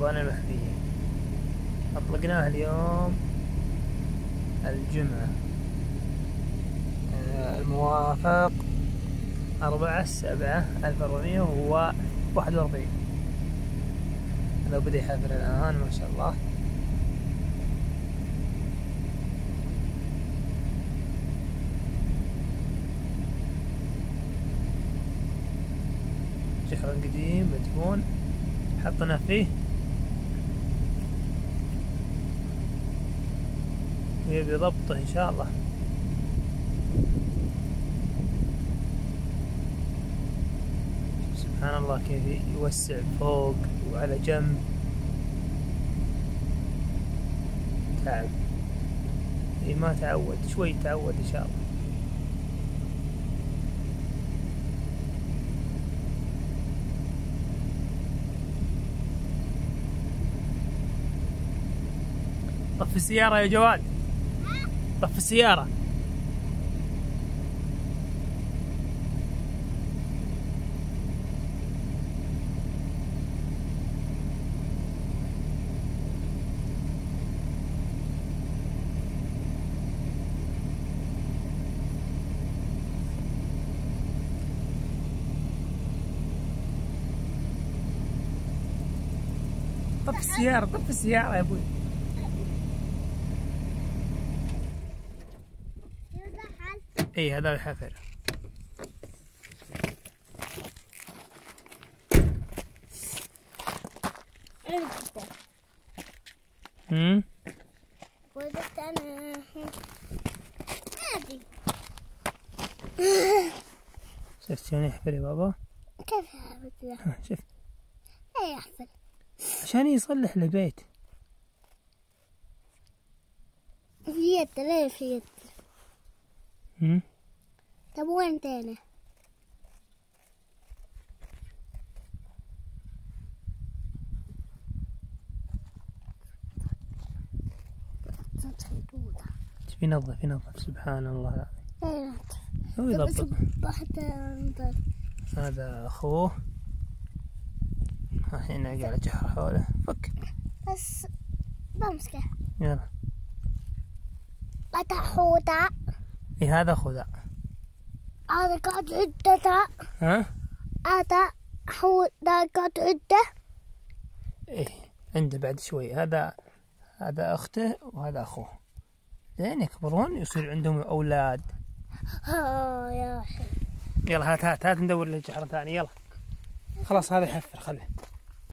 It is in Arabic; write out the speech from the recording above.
وأنا المخفية أطلقناها اليوم الجمعة. آه، الموافق أربعة سبعة ألف أربعمية وواحد وأربعين. لو بدأ يحفر الآن ما شاء الله. شحر قديم مدفون. حطنا فيه. ويبي ضبطه إن شاء الله. سبحان الله كيف يوسع فوق وعلى جنب. تعب. إيه ما تعود شوي تعود إن شاء الله. طف السيارة يا جواد. طف السيارة. طف السيارة طف السيارة يا أبوي. اي هذا الحفر امم ولدت أنا شفت شلون يحفر يا بابا؟ كيف؟ ها شوف اي احسن عشان يصلح البيت في يد ليه في يد طب وين تاني؟ ينظف ينظف سبحان الله. إيه هو يضبط. هذا أخوه. الحين قاعد اجهر حوله. فك. بس بمسكه. يلا. قطع حوطة اي هذا اخو ذا هذا قاعد عدة ها هذا حوطة قاعد عدة إيه عنده بعد شوي. هذا هذا أخته وهذا أخوه. لين يكبرون يصير عندهم أولاد. ها يا يلا هات هات هات ندور له جحر ثاني يلا. خلاص هذا يحفر خله